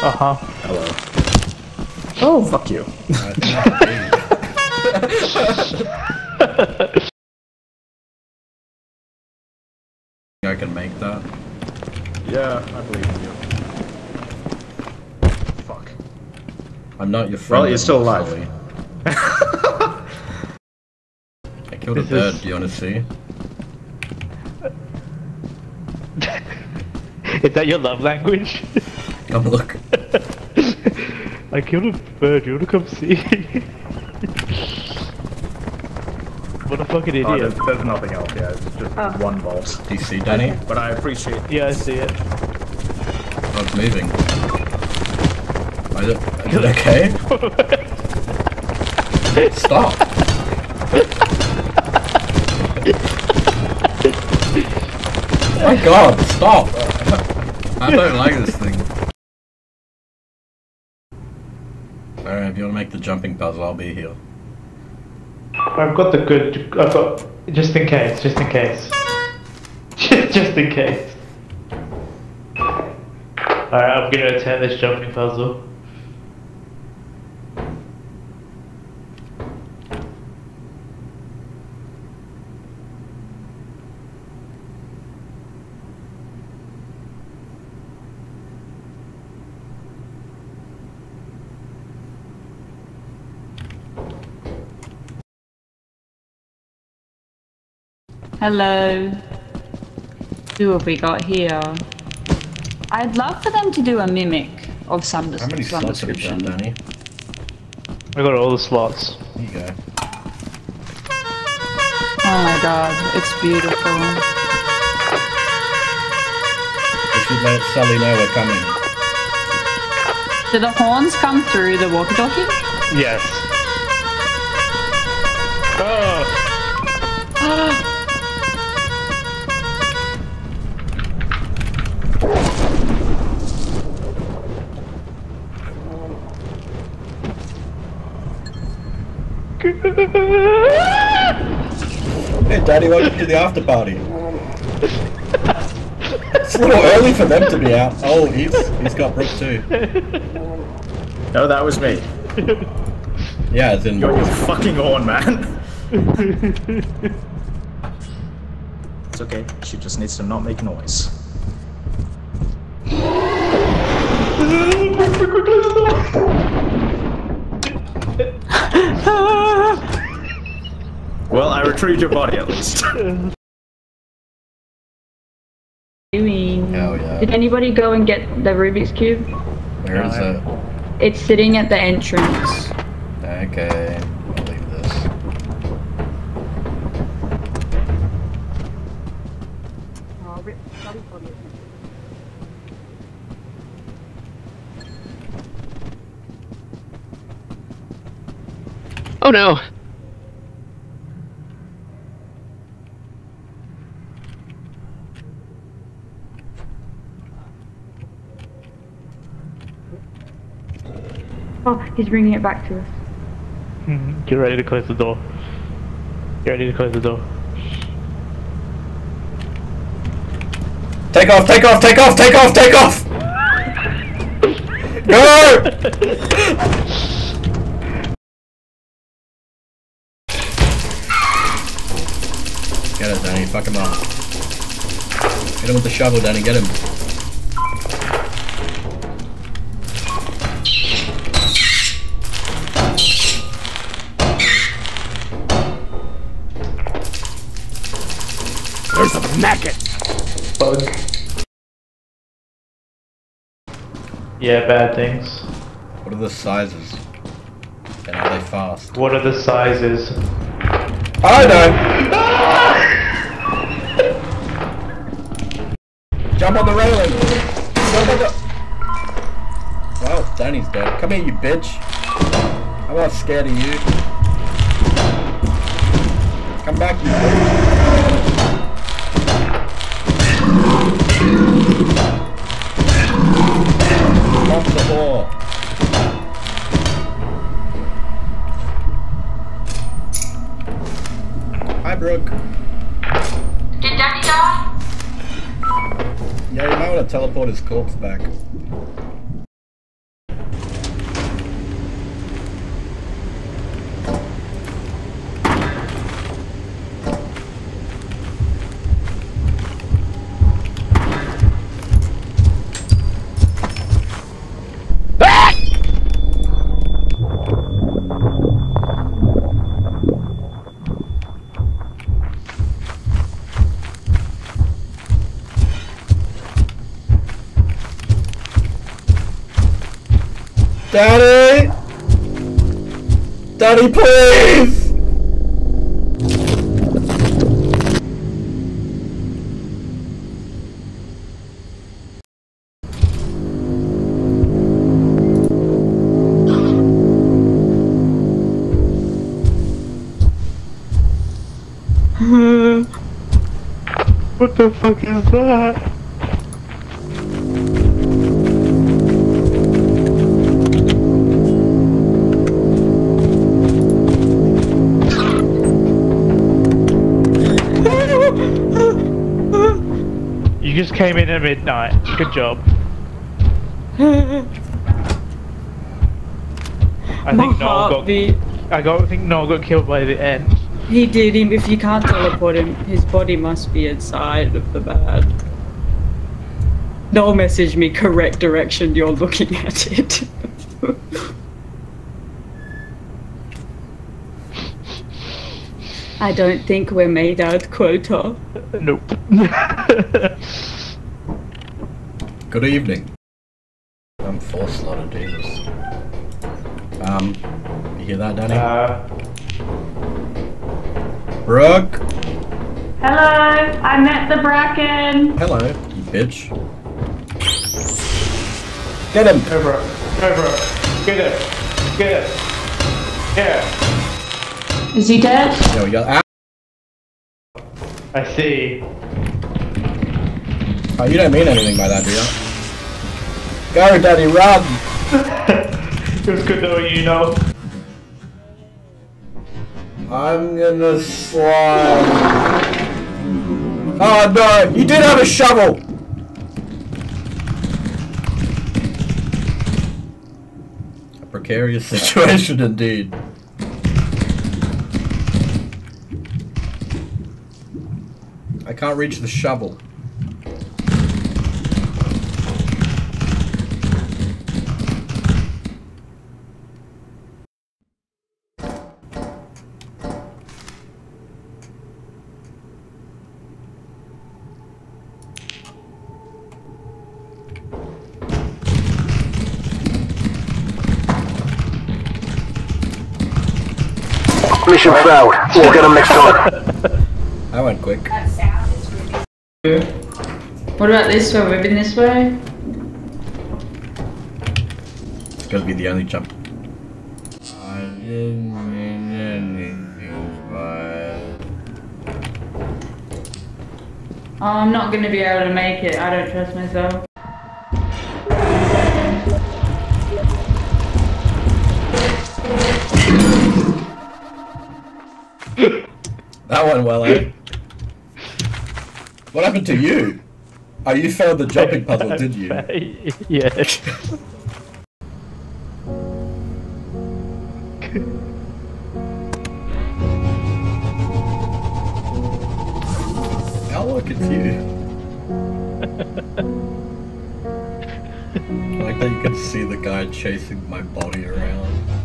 Uh huh. Hello. Oh, fuck you. I can make that. Yeah, I believe in you. Fuck. I'm not your friend. Well, you're still alive. I killed a This bird. is- Do you want to see? Is that your love language? Come look. I killed a bird. You wanna come see? what a fucking Oh, idiot. there's, there's nothing else, yeah. It's just oh. one bolt. Do you see Danny? But I appreciate it. yeah, I see it. Oh, it's moving. Is it, is it okay? Stop. My god, stop! I don't like this thing. Alright, if you want to make the jumping puzzle, I'll be here. I've got the good. I've got just in case. Just in case. just in case. Alright, I'm gonna attempt this jumping puzzle. Hello. Who have we got here? I'd love for them to do a mimic of some, des- How many some slots have you got. Danny? I got all the slots. Here you go. Oh my god, it's beautiful. We should let Sully know we're coming. Do the horns come through the walkie-talkie? Yes. Oh. Hey, Daddy, welcome to the after party. it's a little early for them to be out. Oh, he's he's got Brooke too. No, that was me. Yeah, as in. You're your fucking horn, man. it's okay. She just needs to not make noise. Well, I retrieved your body at least. Doing. Hell yeah. Did anybody go and get the Rubik's Cube? Where is it? It's sitting at the entrance. Okay, Oh no! Oh, he's bringing it back to us. Get ready to close the door. Get ready to close the door. Take off! Take off! Take off! Take off! Take off! Go! Get it, Danny. Fuck him up. Get him with the shovel, Danny. Get him. There's a maggot! Bug. Yeah, bad things. What are the sizes? And are they fast? What are the sizes? I know! Jump on the railing! Jump on the... Danny's dead. Come here, you bitch! I'm not scared of you. Come back, you bitch! His corpse back. Daddy! Daddy, please! What the fuck is that? Came in at midnight. Good job. I think Noel got. I got. I think Noel got killed by the end. He did him. If you can't teleport him, his body must be inside of the bad. Noel message me correct direction. You're looking at it. I don't think we're made out quota. Nope. Good evening. I'm four slotted, Jesus. Um, you hear that, Danny? uh, Brooke! Hello, I met the bracken. Hello, you bitch. Get him! go bro. Go bro. Get him! Get him! Yeah. Is he dead? There we go. Ah! I see. Oh, you don't mean anything by that, do you? Go, Daddy, run! it was good knowing you know. I'm gonna slide. Oh no! You did have a shovel! A precarious situation indeed. I can't reach the shovel. Mission failed. We'll get them next time. That went quick. What about this way? We've been this way. It's gonna be the only jump. I didn't mean anything by Oh, I'm not gonna be able to make it. I don't trust myself. That went well, eh? What happened to you? Oh, you failed the jumping puzzle, did you? yeah. Now look at you. I like that you can see the guy chasing my body around.